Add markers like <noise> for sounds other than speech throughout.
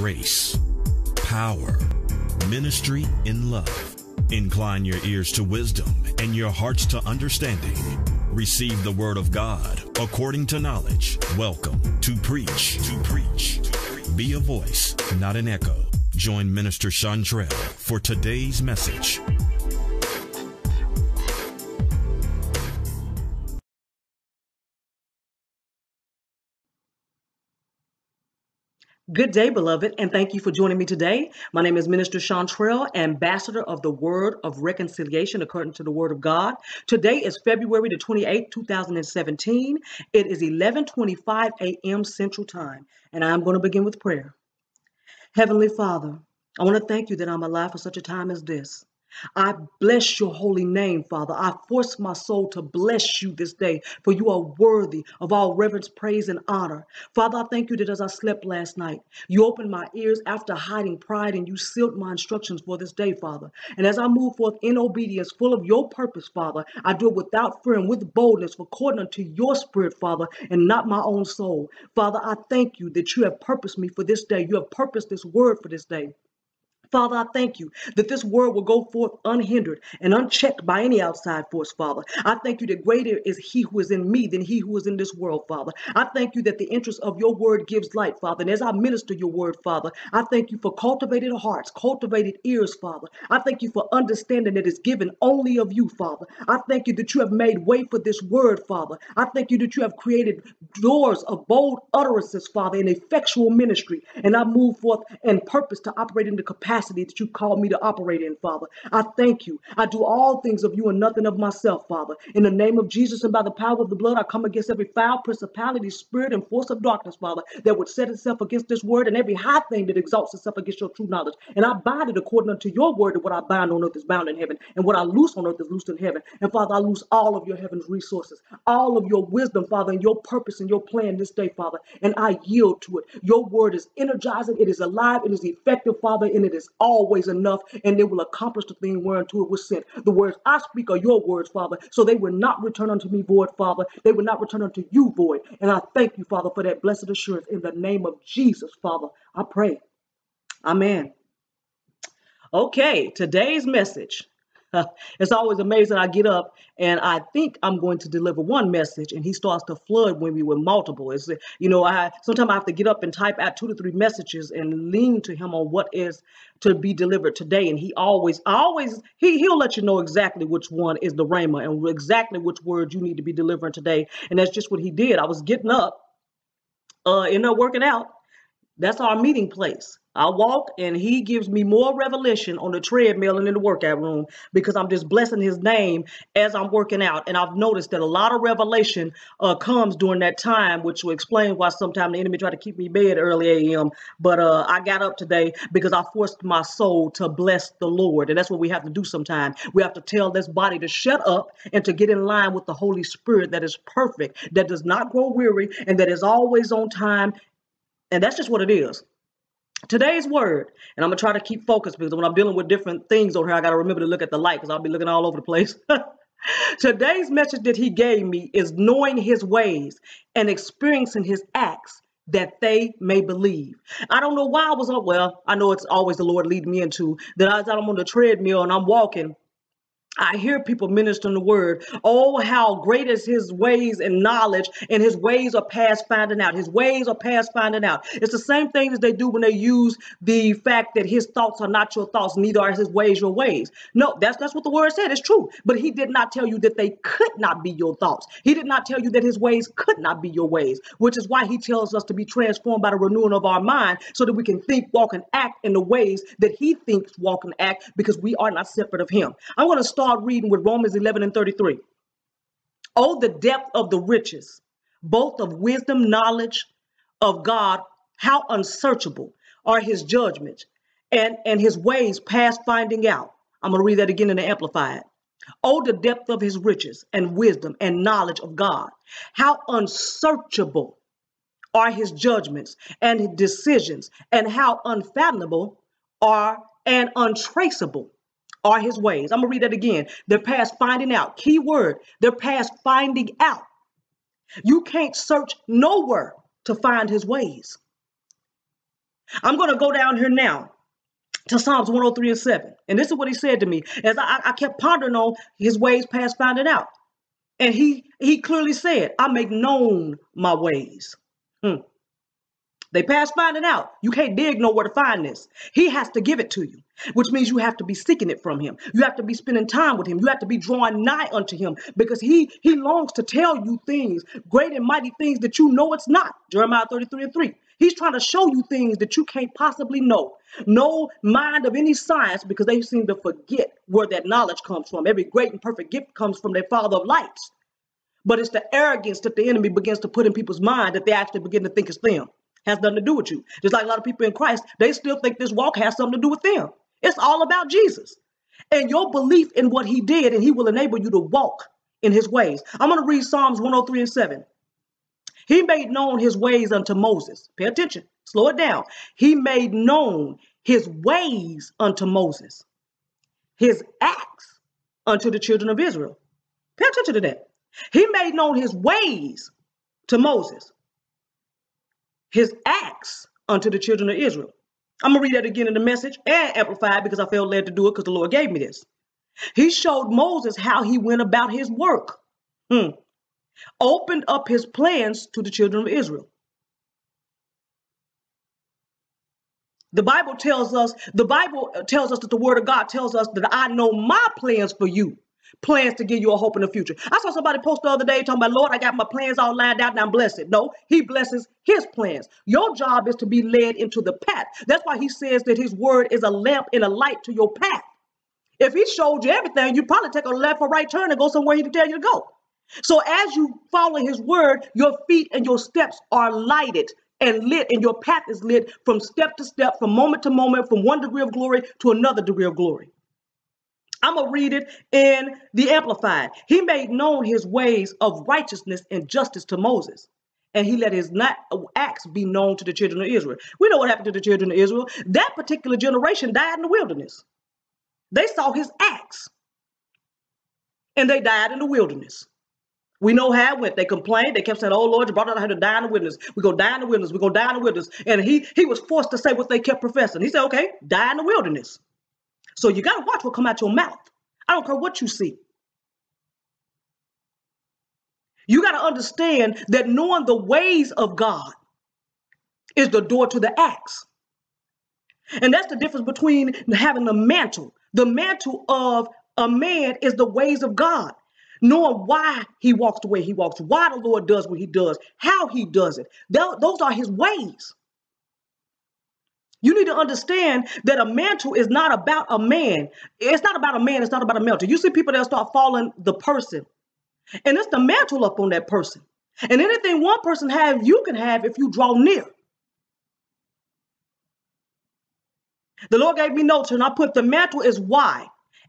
grace, power, ministry in love. Incline your ears to wisdom and your hearts to understanding. Receive the word of God according to knowledge. Welcome to Preach. To Preach. Be a voice, not an echo. Join Minister Shawntrell for today's message. Good day, beloved, and thank you for joining me today. My name is Minister Shawntrell, Ambassador of the Word of Reconciliation according to the Word of God. Today is February the 28th, 2017. It is 11:25 a.m. Central Time, and I'm going to begin with prayer. Heavenly Father, I want to thank you that I'm alive for such a time as this. I bless your holy name, Father. I force my soul to bless you this day, for you are worthy of all reverence, praise, and honor. Father, I thank you that as I slept last night, you opened my ears after hiding pride and you sealed my instructions for this day, Father. And as I move forth in obedience, full of your purpose, Father, I do it without fear and with boldness, according unto your spirit, Father, and not my own soul. Father, I thank you that you have purposed me for this day. You have purposed this word for this day. Father, I thank you that this word will go forth unhindered and unchecked by any outside force, Father. I thank you that greater is he who is in me than he who is in this world, Father. I thank you that the interest of your word gives light, Father. And as I minister your word, Father, I thank you for cultivated hearts, cultivated ears, Father. I thank you for understanding that is given only of you, Father. I thank you that you have made way for this word, Father. I thank you that you have created doors of bold utterances, Father, in effectual ministry. And I move forth and purpose to operate in the capacity capacity that you called me to operate in, Father. I thank you. I do all things of you and nothing of myself, Father. In the name of Jesus and by the power of the blood, I come against every foul principality, spirit, and force of darkness, Father, that would set itself against this word and every high thing that exalts itself against your true knowledge. And I bind it according unto your word that what I bind on earth is bound in heaven, and what I loose on earth is loosed in heaven. And Father, I loose all of your heaven's resources, all of your wisdom, Father, and your purpose and your plan this day, Father. And I yield to it. Your word is energizing, it is alive, it is effective, Father, and it is always enough, and they will accomplish the thing whereunto it was sent. The words I speak are your words, Father, so they will not return unto me void, Father. They will not return unto you void. And I thank you, Father, for that blessed assurance in the name of Jesus, Father. I pray. Amen. Okay, today's message <laughs> it's always amazing. I get up and I think I'm going to deliver one message, and he starts to flood with me with multiple. It's you know, I sometimes I have to get up and type out two to three messages and lean to him on what is to be delivered today. And he always, always, he he'll let you know exactly which one is the rhema and exactly which words you need to be delivering today. And that's just what he did. I was getting up, uh, end up working out. That's our meeting place. I walk and he gives me more revelation on the treadmill and in the workout room because I'm just blessing his name as I'm working out. And I've noticed that a lot of revelation uh, comes during that time, which will explain why sometimes the enemy try to keep me bed early a.m. But uh, I got up today because I forced my soul to bless the Lord. And that's what we have to do sometimes. We have to tell this body to shut up and to get in line with the Holy Spirit that is perfect, that does not grow weary, and that is always on time. And that's just what it is. Today's word, and I'm gonna try to keep focused because when I'm dealing with different things over here, I gotta remember to look at the light because I'll be looking all over the place. <laughs> Today's message that he gave me is knowing his ways and experiencing his acts that they may believe. I don't know why I was on, well, I know it's always the Lord leading me into that I was out on the treadmill and I'm walking I hear people ministering the word. Oh, how great is his ways and knowledge, and his ways are past finding out. His ways are past finding out. It's the same thing as they do when they use the fact that his thoughts are not your thoughts, neither are his ways your ways. No, that's that's what the word said. It's true. But he did not tell you that they could not be your thoughts. He did not tell you that his ways could not be your ways, which is why he tells us to be transformed by the renewing of our mind so that we can think, walk, and act in the ways that he thinks, walk, and act because we are not separate of him. I'm going to start start reading with Romans 11 and 33. Oh, the depth of the riches, both of wisdom, knowledge of God, how unsearchable are his judgments and, and his ways past finding out. I'm going to read that again in the Amplified. Oh, the depth of his riches and wisdom and knowledge of God. How unsearchable are his judgments and decisions, and how unfathomable are and untraceable are his ways. I'm going to read that again. They're past finding out. Key word. They're past finding out. You can't search nowhere to find his ways. I'm going to go down here now to Psalms 103 and 7. And this is what he said to me as I, I kept pondering on his ways past finding out. And he he clearly said, I make known my ways. Hmm. They pass finding out. You can't dig nowhere to find this. He has to give it to you, which means you have to be seeking it from him. You have to be spending time with him. You have to be drawing nigh unto him because he he longs to tell you things, great and mighty things that you know it's not. Jeremiah 33 and 3. He's trying to show you things that you can't possibly know. No mind of any science because they seem to forget where that knowledge comes from. Every great and perfect gift comes from their Father of lights. But it's the arrogance that the enemy begins to put in people's mind that they actually begin to think it's them has nothing to do with you. Just like a lot of people in Christ, they still think this walk has something to do with them. It's all about Jesus and your belief in what he did, and he will enable you to walk in his ways. I'm going to read Psalms 103 and 7. He made known his ways unto Moses. Pay attention, slow it down. He made known his ways unto Moses, his acts unto the children of Israel. Pay attention to that. He made known his ways to Moses, his acts unto the children of Israel. I'm going to read that again in the message and amplified because I felt led to do it because the Lord gave me this. He showed Moses how he went about his work, hmm. opened up his plans to the children of Israel. The Bible tells us, the Bible tells us that the word of God tells us that I know my plans for you plans to give you a hope in the future. I saw somebody post the other day talking about, Lord, I got my plans all lined out and I'm blessed. No, he blesses his plans. Your job is to be led into the path. That's why he says that his word is a lamp and a light to your path. If he showed you everything, you'd probably take a left or right turn and go somewhere he didn't tell you to go. So as you follow his word, your feet and your steps are lighted and lit, and your path is lit from step to step, from moment to moment, from one degree of glory to another degree of glory. I'm going to read it in the Amplified. He made known his ways of righteousness and justice to Moses. And he let his not, acts be known to the children of Israel. We know what happened to the children of Israel. That particular generation died in the wilderness. They saw his acts. And they died in the wilderness. We know how it went. They complained. They kept saying, Oh Lord, you brought us out here to die in the wilderness. We go die in the wilderness. We go die in the wilderness. And he he was forced to say what they kept professing. He said, Okay, die in the wilderness. So you got to watch what come out your mouth. I don't care what you see. You got to understand that knowing the ways of God is the door to the acts. And that's the difference between having the mantle. The mantle of a man is the ways of God, knowing why he walks the way he walks, why the Lord does what he does, how he does it. Those are his ways. You need to understand that a mantle is not about a man. It's not about a man. It's not about a mantle. You see people that start following the person, and it's the mantle up on that person. And anything one person have, you can have if you draw near. The Lord gave me notes, and I put the mantle is why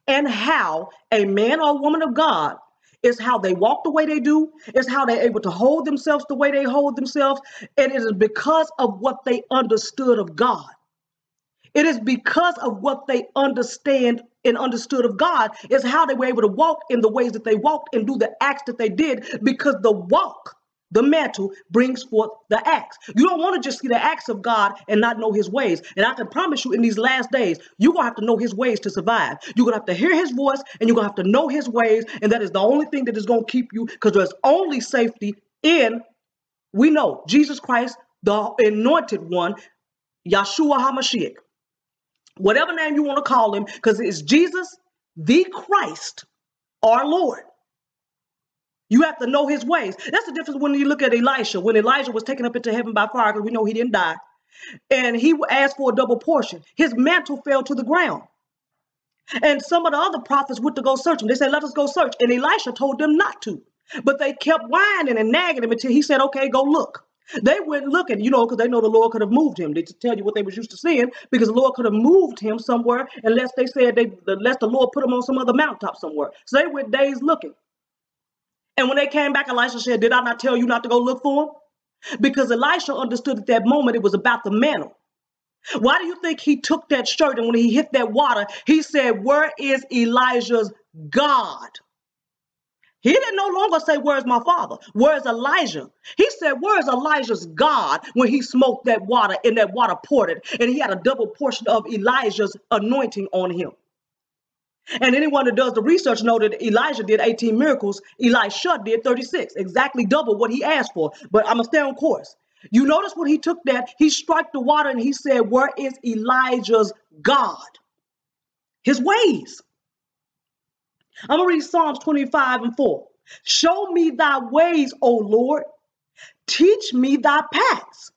and how a man or woman of God is how they walk the way they do, is how they're able to hold themselves the way they hold themselves, and it is because of what they understood of God. It is because of what they understand and understood of God, is how they were able to walk in the ways that they walked and do the acts that they did, because the walk, the mantle, brings forth the acts. You don't want to just see the acts of God and not know his ways. And I can promise you, in these last days, you're going to have to know his ways to survive. You're going to have to hear his voice and you're going to have to know his ways. And that is the only thing that is going to keep you, because there's only safety in, we know, Jesus Christ, the anointed one, Yeshua HaMashiach whatever name you want to call him, because it's Jesus, the Christ, our Lord. You have to know his ways. That's the difference when you look at Elisha. When Elijah was taken up into heaven by fire, because we know he didn't die, and he asked for a double portion, his mantle fell to the ground. And some of the other prophets went to go search him. They said, Let us go search. And Elisha told them not to. But they kept whining and nagging him until he said, Okay, go look. They went looking, you know, because they know the Lord could have moved him. They tell you what they was used to seeing, because the Lord could have moved him somewhere unless they said they unless the Lord put him on some other mountaintop somewhere. So they went days looking. And when they came back, Elisha said, Did I not tell you not to go look for him? Because Elisha understood at that moment it was about the mantle. Why do you think he took that shirt and when he hit that water, he said, Where is Elijah's God? He didn't no longer say, Where's my father? Where's Elijah? He said, Where's Elijah's God when he smoked that water and that water poured it? and he had a double portion of Elijah's anointing on him. And anyone that does the research know that Elijah did 18 miracles, Elisha did 36, exactly double what he asked for. But I'm gonna stay on course. You notice when he took that, he struck the water and he said, Where is Elijah's God? His ways. I'm gonna read Psalms 25 and 4. Show me thy ways, O Lord. Teach me thy paths.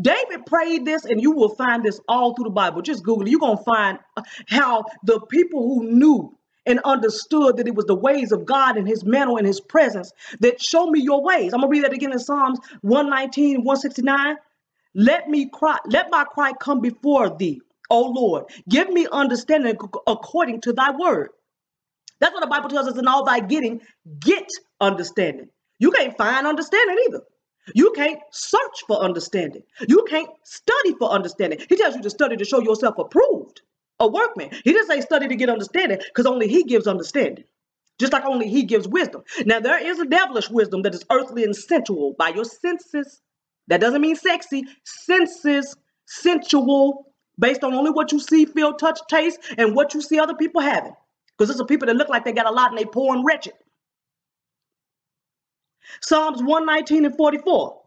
David prayed this, and you will find this all through the Bible. Just Google it. You're going to find uh, how the people who knew and understood that it was the ways of God and his manner and his presence that show me your ways. I'm going to read that again in Psalms 119, 169. Let me cry, let my cry come before thee, O Lord. Give me understanding according to thy word. That's what the Bible tells us in all thy getting, get understanding. You can't find understanding either. You can't search for understanding. You can't study for understanding. He tells you to study to show yourself approved, a workman. He didn't say study to get understanding because only he gives understanding. Just like only he gives wisdom. Now, there is a devilish wisdom that is earthly and sensual by your senses. That doesn't mean sexy. Senses, sensual, based on only what you see, feel, touch, taste, and what you see other people having. Because there's some people that look like they got a lot and they poor and wretched. Psalms 119 and 44.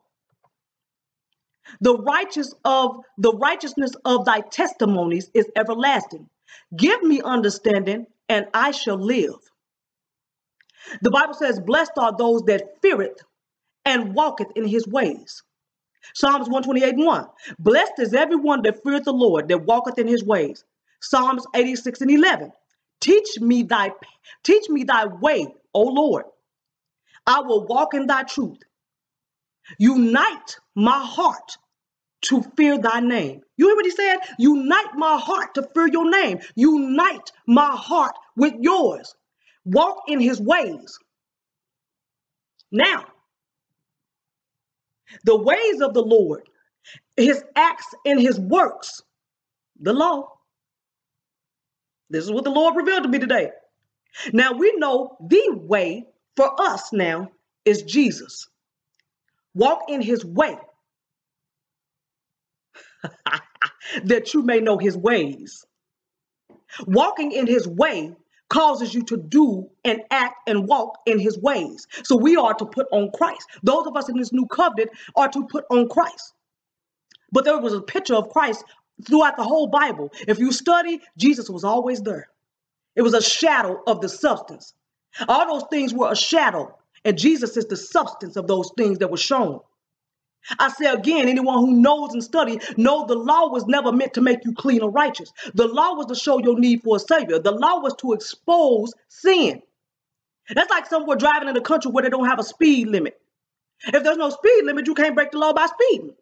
The righteous of the righteousness of thy testimonies is everlasting. Give me understanding, and I shall live. The Bible says, Blessed are those that feareth and walketh in his ways. Psalms 128 and 1. Blessed is everyone that feareth the Lord, that walketh in his ways. Psalms 86 and 11. Teach me thy teach me thy way, O Lord. I will walk in thy truth. Unite my heart to fear thy name. You hear what he said? Unite my heart to fear your name. Unite my heart with yours. Walk in his ways. Now, the ways of the Lord, his acts and his works, the law. This is what the Lord revealed to me today. Now we know the way for us now is Jesus. Walk in his way <laughs> that you may know his ways. Walking in his way causes you to do and act and walk in his ways. So we are to put on Christ. Those of us in this new covenant are to put on Christ. But there was a picture of Christ throughout the whole Bible. If you study, Jesus was always there. It was a shadow of the substance. All those things were a shadow, and Jesus is the substance of those things that were shown. I say again, anyone who knows and study know the law was never meant to make you clean or righteous. The law was to show your need for a savior. The law was to expose sin. That's like somewhere driving in a country where they don't have a speed limit. If there's no speed limit, you can't break the law by speeding.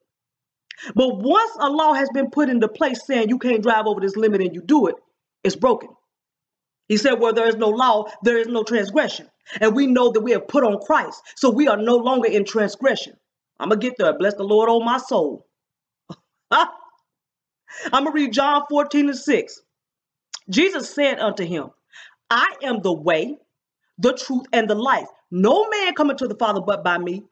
But once a law has been put into place saying you can't drive over this limit and you do it, it's broken. He said, Where there is no law, there is no transgression. And we know that we have put on Christ. So we are no longer in transgression. I'm going to get there. Bless the Lord, oh my soul. I'm going to read John 14 and 6. Jesus said unto him, I am the way, the truth, and the life. No man cometh to the Father but by me.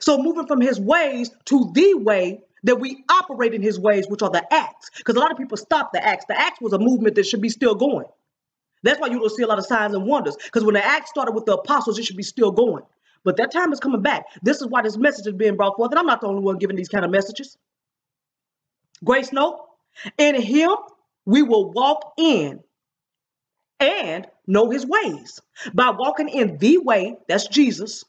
So moving from his ways to the way that we operate in his ways, which are the acts. Because a lot of people stop the acts. The acts was a movement that should be still going. That's why you don't see a lot of signs and wonders. Because when the acts started with the apostles, it should be still going. But that time is coming back. This is why this message is being brought forth. And I'm not the only one giving these kind of messages. Grace note, in him we will walk in and know his ways. By walking in the way, that's Jesus,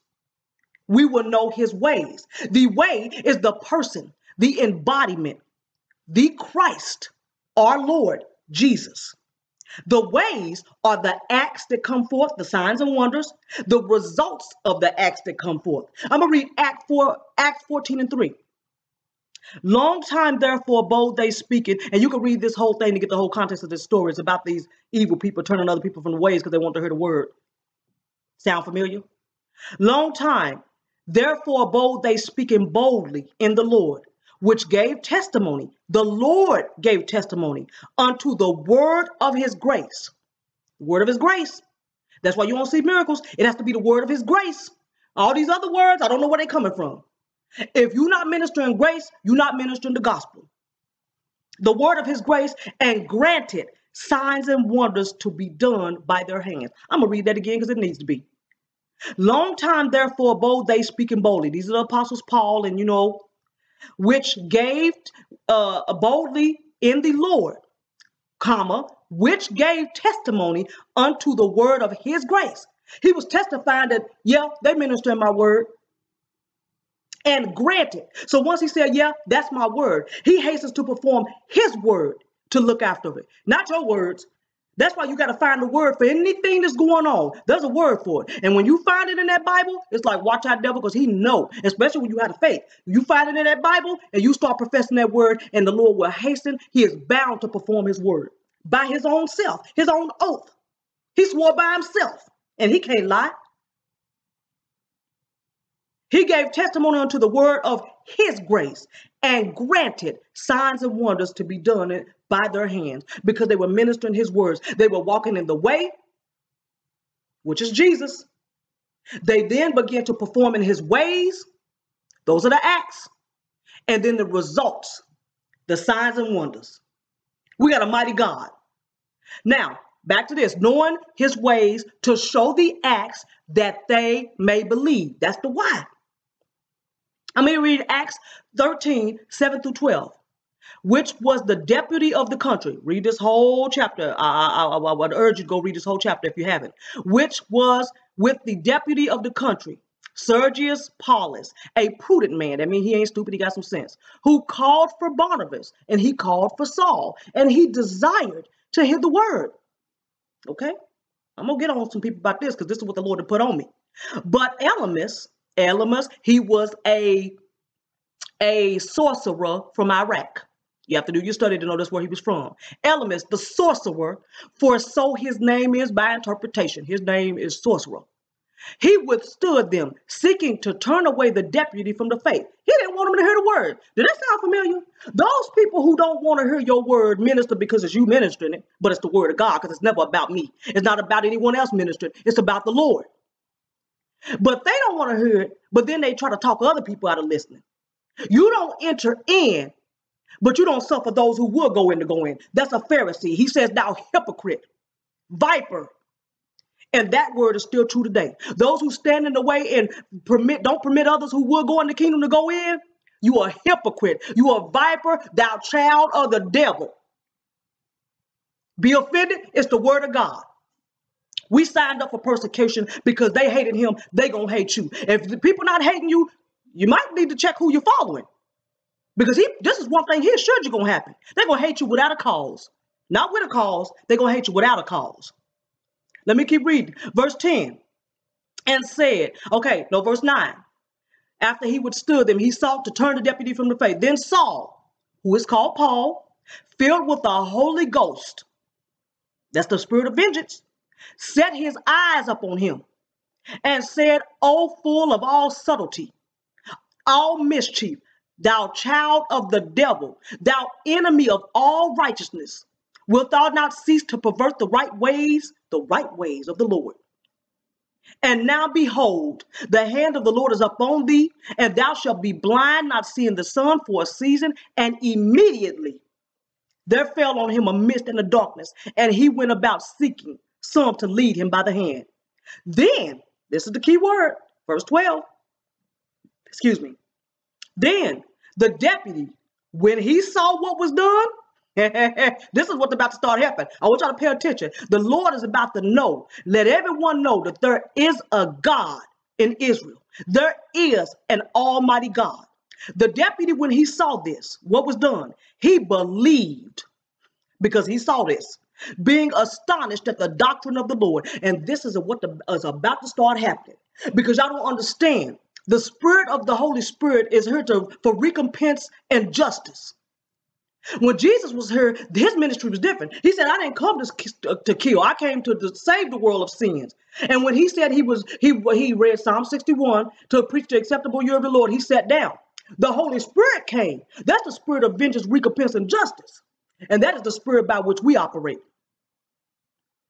we will know his ways. The way is the person, the embodiment, the Christ, our Lord Jesus. The ways are the acts that come forth, the signs and wonders, the results of the acts that come forth. I'm gonna read Act 4, Acts 14 and 3. Long time, therefore, bold they speaking, and you can read this whole thing to get the whole context of this story. It's about these evil people turning other people from the ways because they want to hear the word. Sound familiar? Long time, therefore, bold they speaking boldly in the Lord which gave testimony. The Lord gave testimony unto the word of his grace. Word of his grace. That's why you don't see miracles. It has to be the word of his grace. All these other words, I don't know where they're coming from. If you're not ministering grace, you're not ministering the gospel. The word of his grace and granted signs and wonders to be done by their hands. I'm going to read that again because it needs to be. Long time, therefore, bold they speaking boldly. These are the apostles Paul and, you know, which gave uh, boldly in the Lord, comma, which gave testimony unto the word of his grace. He was testifying that, yeah, they minister in my word. And granted. So once he said, yeah, that's my word, he hastens to perform his word to look after it. Not your words, that's why you got to find a word for anything that's going on. There's a word for it. And when you find it in that Bible, it's like watch out devil because he know, especially when you have faith. You find it in that Bible and you start professing that word and the Lord will hasten. He is bound to perform his word by his own self, his own oath. He swore by himself and he can't lie. He gave testimony unto the word of his grace and granted signs and wonders to be done by their hands because they were ministering his words. They were walking in the way, which is Jesus. They then began to perform in his ways. Those are the acts. And then the results, the signs and wonders. We got a mighty God. Now, back to this knowing his ways to show the acts that they may believe. That's the why. I'm going to read Acts 13, 7 through 12 which was the deputy of the country. Read this whole chapter. I, I, I, I would urge you to go read this whole chapter if you haven't. Which was with the deputy of the country, Sergius Paulus, a prudent man. That means he ain't stupid, he got some sense. Who called for Barnabas and he called for Saul, and he desired to hear the word. Okay? I'm gonna get on some people about this because this is what the Lord had put on me. But Elymas, Elymas, he was a a sorcerer from Iraq. You have to do your study to know that's where he was from. Elymas, the sorcerer, for so his name is by interpretation. His name is sorcerer. He withstood them, seeking to turn away the deputy from the faith. He didn't want them to hear the word. Did that sound familiar? Those people who don't want to hear your word minister because it's you ministering it, but it's the word of God because it's never about me. It's not about anyone else ministering. It's about the Lord. But they don't want to hear it, but then they try to talk other people out of listening. You don't enter in but you don't suffer those who will go in to go in. That's a Pharisee. He says, Thou hypocrite, viper. And that word is still true today. Those who stand in the way and permit, don't permit others who will go in the kingdom to go in, you are a hypocrite. You are a viper, thou child of the devil. Be offended, it's the word of God. We signed up for persecution because they hated him, they gonna hate you. If the people not hating you, you might need to check who you're following. Because he, this is one thing he assured you gonna happen. They're gonna hate you without a cause. Not with a cause, they're gonna hate you without a cause. Let me keep reading. Verse 10. And said, okay, no, verse 9. After he withstood them, he sought to turn the deputy from the faith. Then Saul, who is called Paul, filled with the Holy Ghost, that's the spirit of vengeance, set his eyes upon him and said, O full of all subtlety, all mischief, thou child of the devil, thou enemy of all righteousness, wilt thou not cease to pervert the right ways, the right ways of the Lord? And now behold, the hand of the Lord is upon thee, and thou shalt be blind, not seeing the sun for a season. And immediately there fell on him a mist and a darkness, and he went about seeking some to lead him by the hand. Then, this is the key word, verse 12. Excuse me. Then the deputy, when he saw what was done, <laughs> this is what's about to start happening. I want y'all to pay attention. The Lord is about to know. Let everyone know that there is a God in Israel. There is an almighty God. The deputy, when he saw this, what was done, he believed because he saw this, being astonished at the doctrine of the Lord. And this is what the, is about to start happening because y'all don't understand. The spirit of the Holy Spirit is here to, for recompense and justice. When Jesus was here, his ministry was different. He said, "I didn't come to, to kill. I came to, to save the world of sins." And when he said he was, he he read Psalm 61 to preach the acceptable year of the Lord. He sat down. The Holy Spirit came. That's the spirit of vengeance, recompense, and justice, and that is the spirit by which we operate.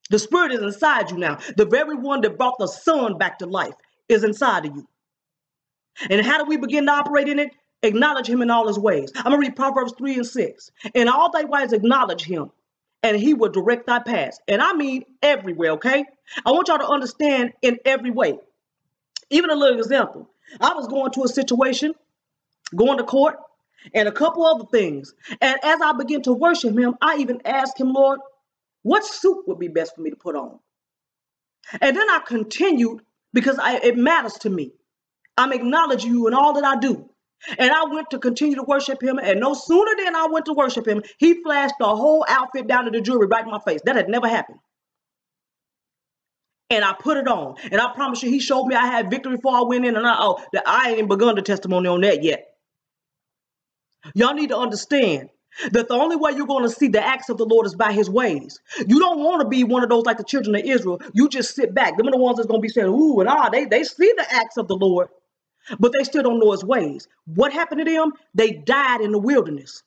The spirit is inside you now. The very one that brought the son back to life is inside of you. And how do we begin to operate in it? Acknowledge him in all his ways. I'm gonna read Proverbs 3 and 6. In all thy ways acknowledge him, and he will direct thy paths. And I mean everywhere, okay? I want y'all to understand in every way. Even a little example. I was going to a situation, going to court, and a couple other things. And as I began to worship him, I even asked him, Lord, what suit would be best for me to put on? And then I continued because I, it matters to me. I'm acknowledging you in all that I do. And I went to continue to worship him. And no sooner than I went to worship him, he flashed the whole outfit down to the jewelry right in my face. That had never happened. And I put it on. And I promise you, he showed me I had victory before I went in. And I, oh, that I ain't begun the testimony on that yet. Y'all need to understand that the only way you're going to see the acts of the Lord is by his ways. You don't want to be one of those like the children of Israel. You just sit back. Them are the ones that's going to be saying, ooh, and ah, they, they see the acts of the Lord, but they still don't know his ways. What happened to them? They died in the wilderness.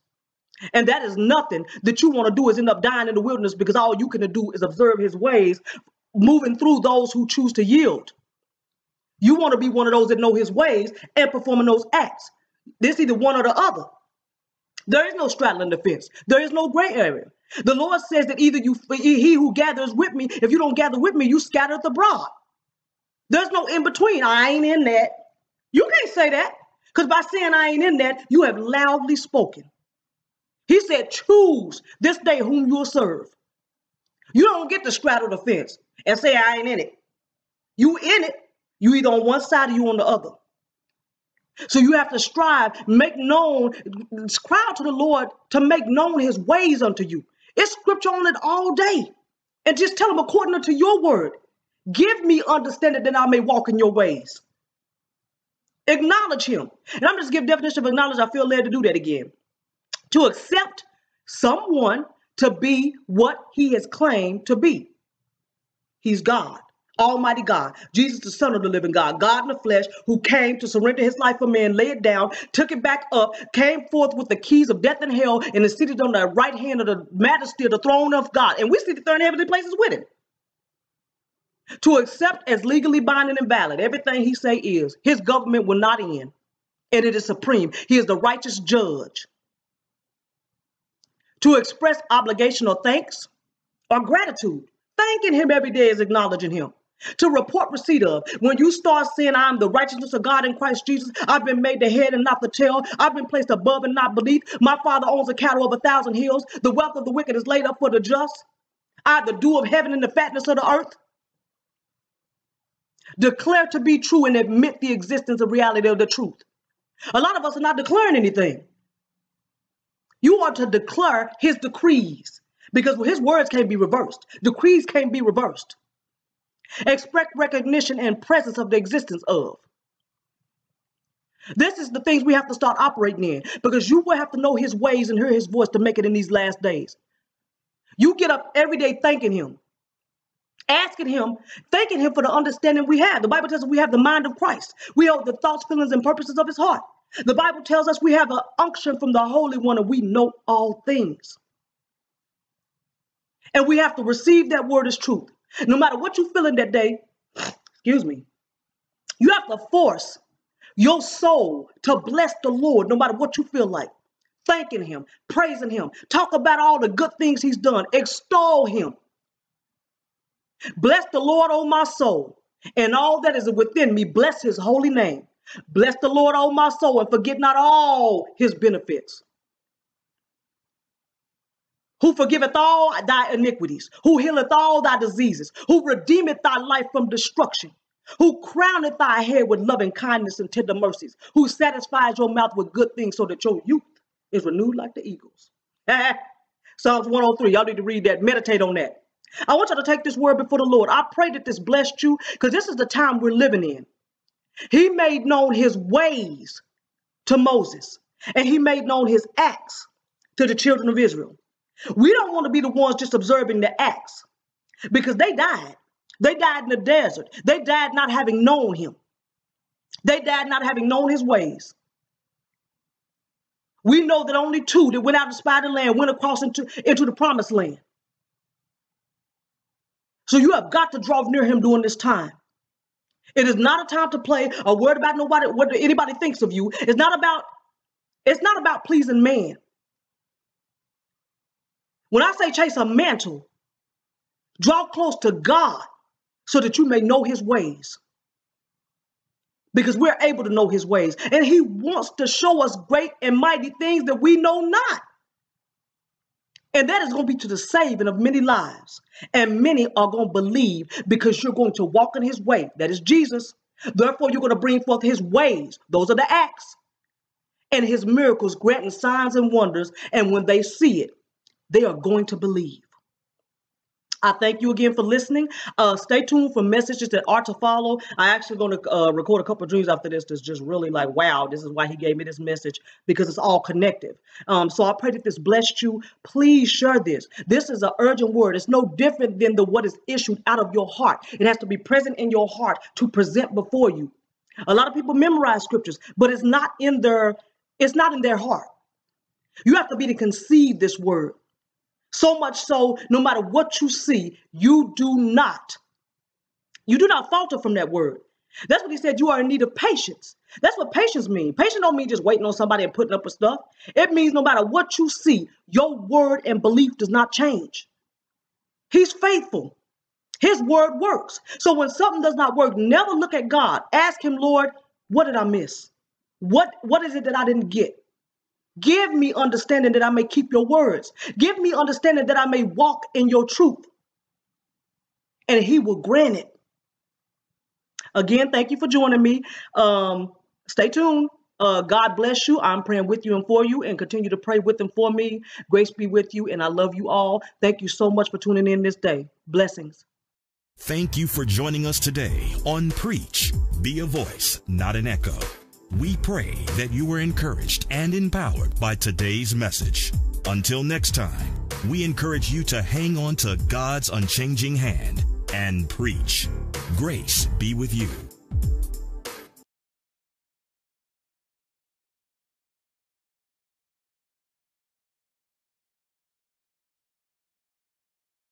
And that is nothing that you want to do is end up dying in the wilderness because all you can do is observe his ways, moving through those who choose to yield. You want to be one of those that know his ways and performing those acts. This either one or the other. There is no straddling the fence. There is no gray area. The Lord says that either you, he who gathers with me, if you don't gather with me, you scatter the abroad. There's no in between. I ain't in that. You can't say that because by saying I ain't in that, you have loudly spoken. He said, choose this day whom you'll serve. You don't get to straddle the fence and say I ain't in it. You in it. You either on one side or you on the other. So you have to strive, make known, cry to the Lord to make known his ways unto you. It's scripture on it all day. And just tell him according unto your word. Give me understanding that I may walk in your ways. Acknowledge him. And I'm just give definition of acknowledge. I feel led to do that again. To accept someone to be what he has claimed to be. He's God. Almighty God, Jesus, the Son of the living God, God in the flesh, who came to surrender his life for man, lay it down, took it back up, came forth with the keys of death and hell, and is seated on the right hand of the majesty of the throne of God. And we see the third heavenly places with him. To accept as legally binding and valid everything he say is, his government will not end, and it is supreme. He is the righteous judge. To express obligation or thanks or gratitude, thanking him every day is acknowledging him to report receipt of. When you start saying, I'm the righteousness of God in Christ Jesus, I've been made the head and not the tail, I've been placed above and not beneath. My father owns a cattle of a thousand hills. The wealth of the wicked is laid up for the just. I, the dew of heaven and the fatness of the earth. Declare to be true and admit the existence of reality of the truth. A lot of us are not declaring anything. You are to declare his decrees because his words can't be reversed. Decrees can't be reversed. Expect recognition and presence of the existence of. This is the things we have to start operating in because you will have to know his ways and hear his voice to make it in these last days. You get up every day thanking him, asking him, thanking him for the understanding we have. The Bible tells us we have the mind of Christ. We hold the thoughts, feelings, and purposes of his heart. The Bible tells us we have an unction from the Holy One and we know all things. And we have to receive that word as truth. No matter what you're feeling that day, excuse me, you have to force your soul to bless the Lord no matter what you feel like. Thanking Him, praising Him, talk about all the good things He's done, extol Him. Bless the Lord, O my soul, and all that is within me. Bless His holy name. Bless the Lord, O my soul, and forget not all His benefits who forgiveth all thy iniquities, who healeth all thy diseases, who redeemeth thy life from destruction, who crowneth thy head with loving kindness and tender mercies, who satisfies your mouth with good things so that your youth is renewed like the eagles. <laughs> Psalms 103, y'all need to read that, meditate on that. I want you to take this word before the Lord. I pray that this blessed you because this is the time we're living in. He made known his ways to Moses, and he made known his acts to the children of Israel. We don't want to be the ones just observing the acts because they died. They died in the desert. They died not having known him. They died not having known his ways. We know that only two that went out to spy the land went across into, into the promised land. So you have got to draw near him during this time. It is not a time to play or worry about nobody what anybody thinks of you. It's not about it's not about pleasing man. When I say chase a mantle, draw close to God so that you may know his ways. Because we're able to know his ways. And he wants to show us great and mighty things that we know not. And that is going to be to the saving of many lives. And many are going to believe because you're going to walk in his way. That is Jesus. Therefore, you're going to bring forth his ways. Those are the acts. And his miracles, granting signs and wonders. And when they see it, they are going to believe. I thank you again for listening. Uh, stay tuned for messages that are to follow. I actually going to uh, record a couple of dreams after this that's just really like, wow, this is why he gave me this message because it's all connected. Um, so I pray that this blessed you. Please share this. This is an urgent word. It's no different than the what is issued out of your heart. It has to be present in your heart to present before you. A lot of people memorize scriptures, but it's not in their it's not in their heart. You have to be to conceive this word. So much so, no matter what you see, you do not, you do not falter from that word. That's what he said. You are in need of patience. That's what patience means. Patience don't mean just waiting on somebody and putting up with stuff. It means no matter what you see, your word and belief does not change. He's faithful. His word works. So when something does not work, never look at God. Ask him, Lord, what did I miss? What what is it that I didn't get? Give me understanding that I may keep your words. Give me understanding that I may walk in your truth. And he will grant it. Again, thank you for joining me. Um, stay tuned. Uh, God bless you. I'm praying with you and for you, and continue to pray with and for me. Grace be with you, and I love you all. Thank you so much for tuning in this day. Blessings. Thank you for joining us today on Preach. Be a voice, not an echo. We pray that you were encouraged and empowered by today's message. Until next time, we encourage you to hang on to God's unchanging hand and preach. Grace be with you.